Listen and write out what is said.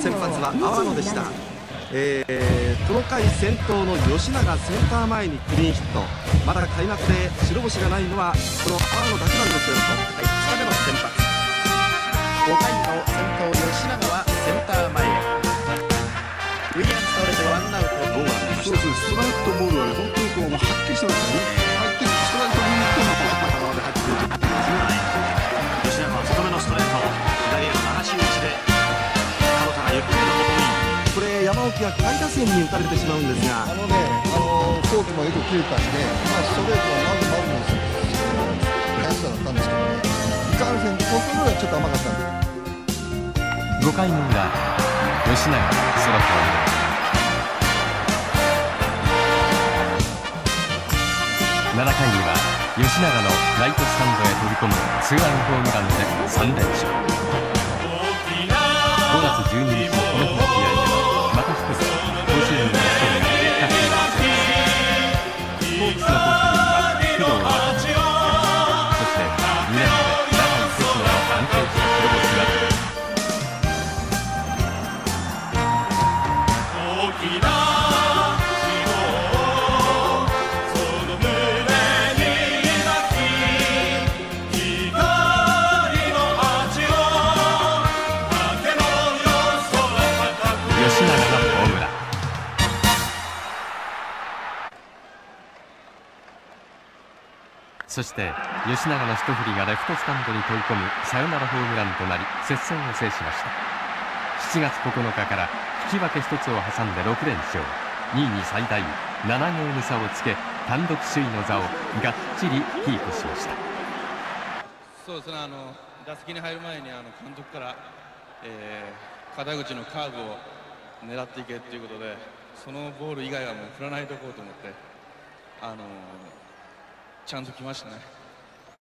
先発は阿野でした27、えーこの回先頭の吉永センター前にクリーンヒット。まだ開幕で白星がないのはこの阿野だけなんですけど今回2日目の先発5回の先頭吉永はセンター前。へウィリアムス倒れてワンアウトノーランでしたそうです。ストライクとボールは本当にこうもうはっきりしてますよねれ山沖は下位打線に打たれてしまうんですが。あのね、あのフォークもよく切れたしね、まあ、ストレートはまずまずの速さだったんですけどね、いかんせん、コントロールはちょっと甘かったんで。5回の裏吉永ソロホーム7回には吉永のライトスタンドへ飛び込むツーランホームランで3連勝そして吉永の一振りがレフトスタンドに飛び込むサヨナラホームランとなり接戦を制しました。7月9日から引き分け一つを挟んで6連勝。2位に最大7ゲーム差をつけ単独首位の座をがっちりキープしました。そうですねあの打席に入る前にあの監督から、えー肩口のカーブを狙っていけということでそのボール以外はもう振らないとこうと思ってあのちゃんと来ましたね。